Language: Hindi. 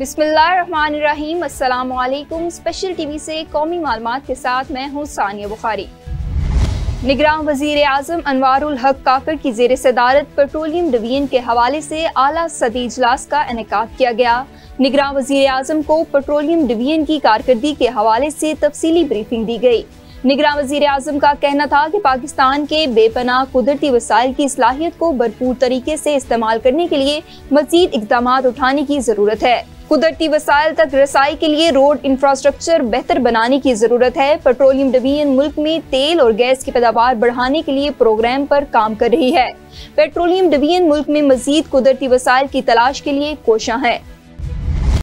अस्सलाम वालेकुम स्पेशल टीवी से कौमी मालूम के साथ मैं हूँ सानिया बुखारी। निगरान वज़ीर आज़म अनवारुल हक काकर की जेर सदारत पेट्रोलियम डिवीज़न के हवाले से आला सदी इजलास का इनका किया गया। निगरान वज़ीर आज़म को पेट्रोलियम डिवीज़न की कारकर्दगी के हवाले से तफसीली ब्रीफिंग दी गई। निगरान वज़ीर आज़म का कहना था कि पाकिस्तान के बेपनाह कुदरती वसाइल की सलाहियत को भरपूर तरीके से इस्तेमाल करने के लिए मजीद इकदाम उठाने की ज़रूरत है। कुदरती वसायल तक रसाई के लिए रोड इंफ्रास्ट्रक्चर बेहतर बनाने की ज़रूरत है। पेट्रोलियम डिवीज़न मुल्क में तेल और गैस की पैदावार बढ़ाने के लिए प्रोग्राम पर काम कर रही है। पेट्रोलियम डिवीज़न मुल्क में मजीद कुदरती वसायल की तलाश के लिए कोशा है।